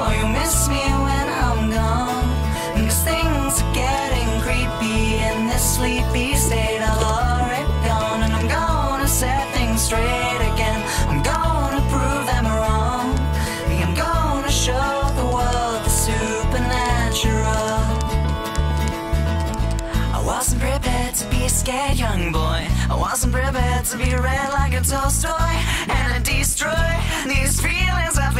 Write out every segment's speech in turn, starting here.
Will you miss me when I'm gone? Cause things are getting creepy in this sleepy state of Oregon And I'm gonna set things straight again. I'm gonna prove them wrong. I'm gonna show the world the supernatural. I wasn't prepared to be a scared young boy. I wasn't prepared to be read like a Tolstoy And I destroy. These feelings I've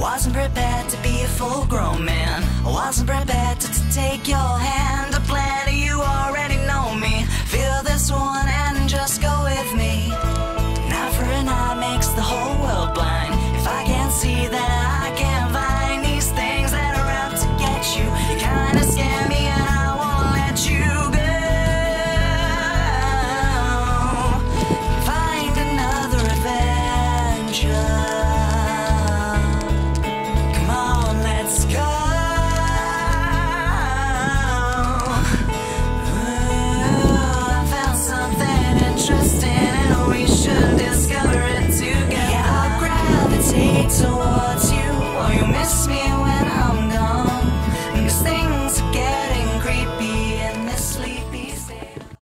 Wasn't prepared to be a full grown man. Wasn't prepared to, to take your hand. It's a